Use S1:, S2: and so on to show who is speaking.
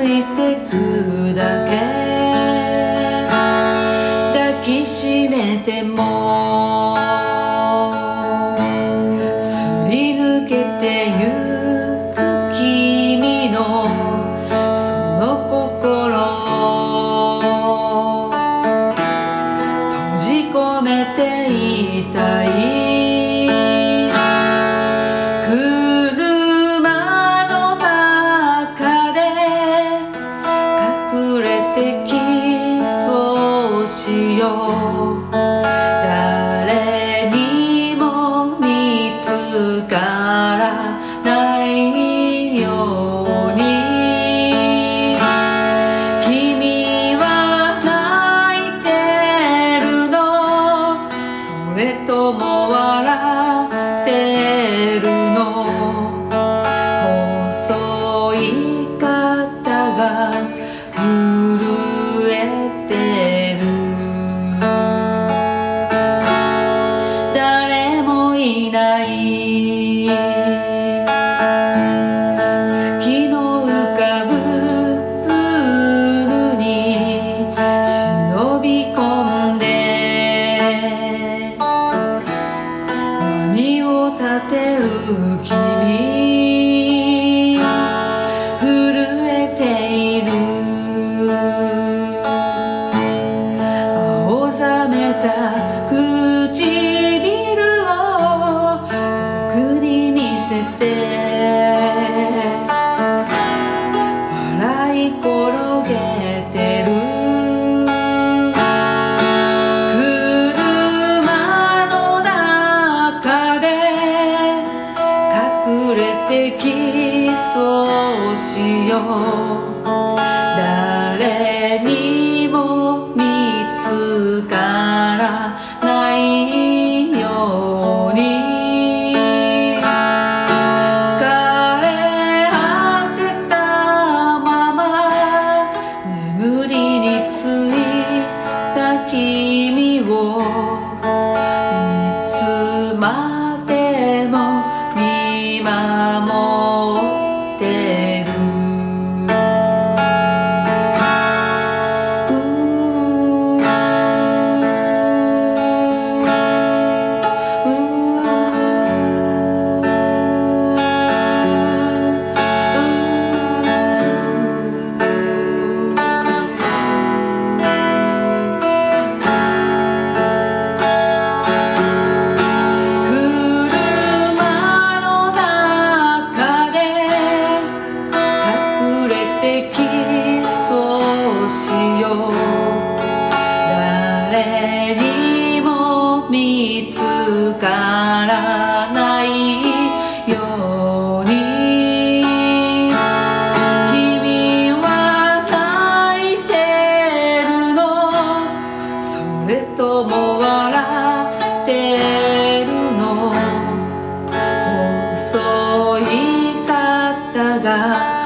S1: ついてくだけよ。誰にも見つからないように。君は泣いてるの。それとも笑ってる？いない。月の浮かぶ風に忍び込んで波を立てる君。できそうしよう。おとも笑ってるの。細いが。